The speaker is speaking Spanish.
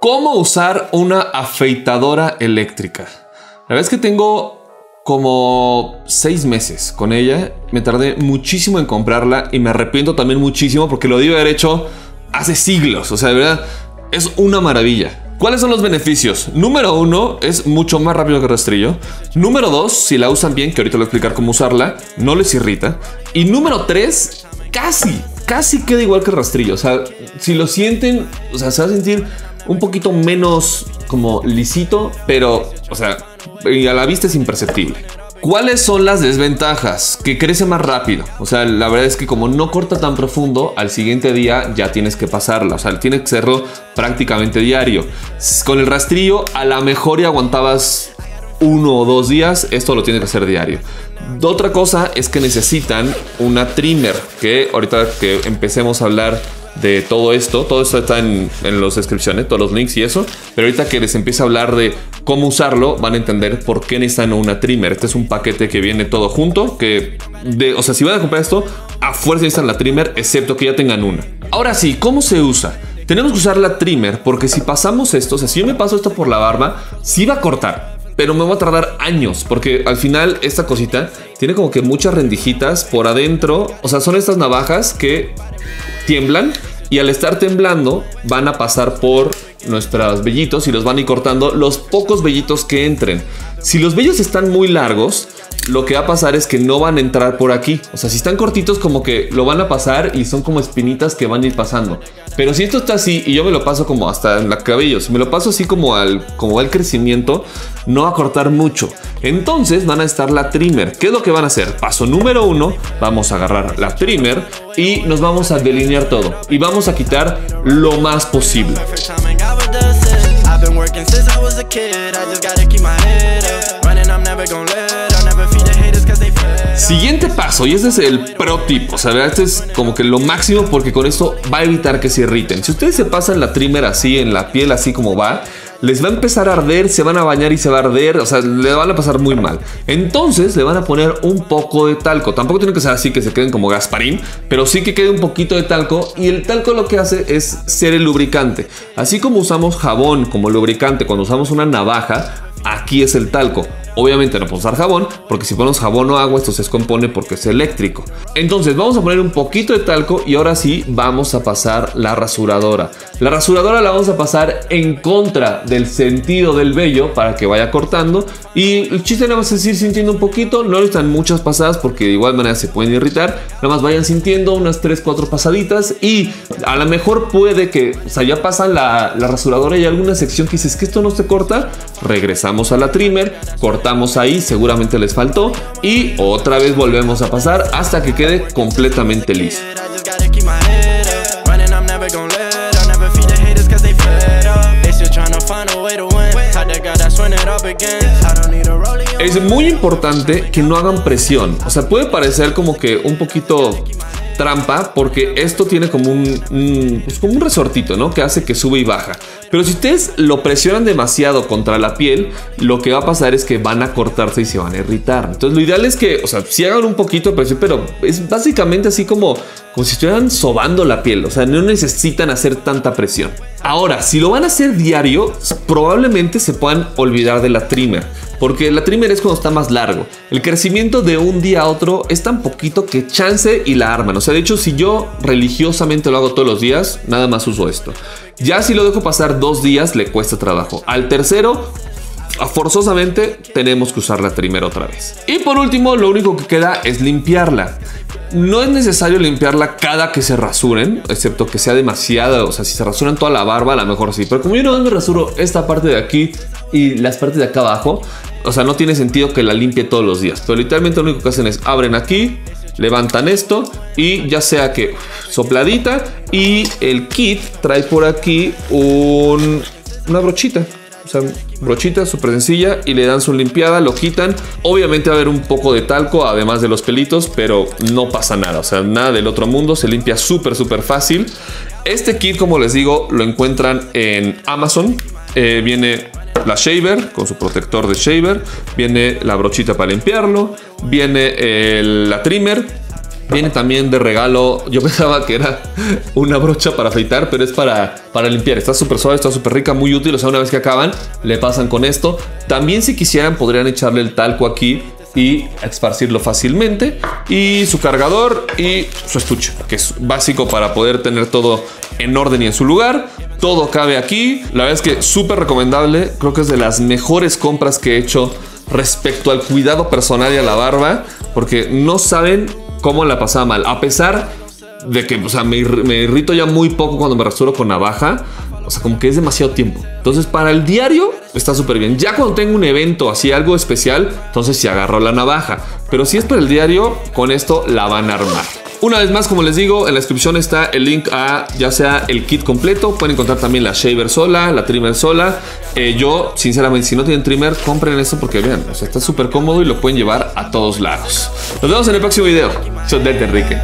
¿Cómo usar una afeitadora eléctrica? La verdad es que tengo como seis meses con ella. Me tardé muchísimo en comprarla y me arrepiento también muchísimo porque lo debo haber hecho hace siglos. O sea, de verdad, es una maravilla. ¿Cuáles son los beneficios? Número uno, es mucho más rápido que rastrillo. Número dos, si la usan bien, que ahorita voy a explicar cómo usarla, no les irrita. Y número tres, casi, casi queda igual que el rastrillo. O sea, si lo sienten, o sea, se va a sentir un poquito menos como lisito, pero, o sea, a la vista es imperceptible. ¿Cuáles son las desventajas? Que crece más rápido. O sea, la verdad es que como no corta tan profundo, al siguiente día ya tienes que pasarla. O sea, tienes que hacerlo prácticamente diario. Con el rastrillo, a lo mejor ya aguantabas uno o dos días. Esto lo tienes que hacer diario. Otra cosa es que necesitan una trimmer. Que ahorita que empecemos a hablar de todo esto. Todo esto está en, en las descripciones, todos los links y eso. Pero ahorita que les empiece a hablar de cómo usarlo, van a entender por qué necesitan una trimmer. Este es un paquete que viene todo junto. Que, de, o sea, si van a comprar esto, a fuerza necesitan la trimmer, excepto que ya tengan una. Ahora sí, ¿cómo se usa? Tenemos que usar la trimmer porque si pasamos esto, o sea, si yo me paso esto por la barba, sí va a cortar pero me va a tardar años porque al final esta cosita tiene como que muchas rendijitas por adentro. O sea, son estas navajas que tiemblan y al estar temblando van a pasar por nuestros vellitos y los van a ir cortando los pocos vellitos que entren. Si los vellos están muy largos, lo que va a pasar es que no van a entrar por aquí. O sea, si están cortitos, como que lo van a pasar y son como espinitas que van a ir pasando. Pero si esto está así y yo me lo paso como hasta en la cabello, si me lo paso así como al, como al crecimiento, no va a cortar mucho. Entonces van a estar la trimmer. ¿Qué es lo que van a hacer? Paso número uno, vamos a agarrar la trimmer y nos vamos a delinear todo. Y vamos a quitar lo más posible. Siguiente paso, y este es el pro tip, o sea, este es como que lo máximo porque con esto va a evitar que se irriten. Si ustedes se pasan la trimmer así en la piel, así como va, les va a empezar a arder, se van a bañar y se va a arder, o sea, le van a pasar muy mal. Entonces le van a poner un poco de talco. Tampoco tiene que ser así que se queden como Gasparín, pero sí que quede un poquito de talco y el talco lo que hace es ser el lubricante. Así como usamos jabón como lubricante cuando usamos una navaja, aquí es el talco. Obviamente no podemos usar jabón, porque si ponemos jabón o agua, esto se descompone porque es eléctrico. Entonces vamos a poner un poquito de talco y ahora sí vamos a pasar la rasuradora. La rasuradora la vamos a pasar en contra del sentido del vello para que vaya cortando. Y el chiste nada más es ir sintiendo un poquito, no necesitan muchas pasadas porque de igual manera se pueden irritar. Nada más vayan sintiendo unas 3-4 pasaditas y a lo mejor puede que, o sea, ya pasan la, la rasuradora y alguna sección que dices que esto no se corta, regresamos a la trimmer, cortamos cortamos ahí, seguramente les faltó. Y otra vez volvemos a pasar hasta que quede completamente liso. Es muy importante que no hagan presión. O sea, puede parecer como que un poquito trampa porque esto tiene como un, pues como un resortito, ¿no? Que hace que sube y baja. Pero si ustedes lo presionan demasiado contra la piel, lo que va a pasar es que van a cortarse y se van a irritar. Entonces lo ideal es que, o sea, si hagan un poquito de presión, pero es básicamente así como, como si estuvieran sobando la piel. O sea, no necesitan hacer tanta presión. Ahora, si lo van a hacer diario, probablemente se puedan olvidar de la trimmer. Porque la trimmer es cuando está más largo. El crecimiento de un día a otro es tan poquito que chance y la arman. O sea, de hecho, si yo religiosamente lo hago todos los días, nada más uso esto. Ya si lo dejo pasar dos días, le cuesta trabajo. Al tercero, forzosamente tenemos que usar la trimmer otra vez. Y por último, lo único que queda es limpiarla. No es necesario limpiarla cada que se rasuren, excepto que sea demasiada. O sea, si se rasuran toda la barba, a lo mejor sí. Pero como yo no me rasuro esta parte de aquí y las partes de acá abajo, o sea, no tiene sentido que la limpie todos los días. Pero literalmente lo único que hacen es abren aquí, levantan esto y ya sea que sopladita y el kit trae por aquí un, una brochita. O sea, brochita súper sencilla y le dan su limpiada, lo quitan. Obviamente va a haber un poco de talco, además de los pelitos, pero no pasa nada. O sea, nada del otro mundo, se limpia súper, súper fácil. Este kit, como les digo, lo encuentran en Amazon. Eh, viene la shaver con su protector de shaver, viene la brochita para limpiarlo, viene la trimmer Viene también de regalo. Yo pensaba que era una brocha para afeitar, pero es para, para limpiar. Está súper suave, está súper rica, muy útil. O sea, una vez que acaban, le pasan con esto. También si quisieran, podrían echarle el talco aquí y esparcirlo fácilmente. Y su cargador y su estuche, que es básico para poder tener todo en orden y en su lugar. Todo cabe aquí. La verdad es que súper recomendable. Creo que es de las mejores compras que he hecho respecto al cuidado personal y a la barba. Porque no saben cómo la pasaba mal. A pesar de que, o sea, me, me irrito ya muy poco cuando me rasuro con navaja. O sea, como que es demasiado tiempo. Entonces, para el diario está súper bien. Ya cuando tengo un evento así, algo especial, entonces si agarro la navaja. Pero si es para el diario, con esto la van a armar. Una vez más, como les digo, en la descripción está el link a ya sea el kit completo. Pueden encontrar también la shaver sola, la trimmer sola. Eh, yo, sinceramente, si no tienen trimmer, compren esto porque vean, o sea, está súper cómodo y lo pueden llevar a todos lados. Nos vemos en el próximo video. Soy Dete Enrique.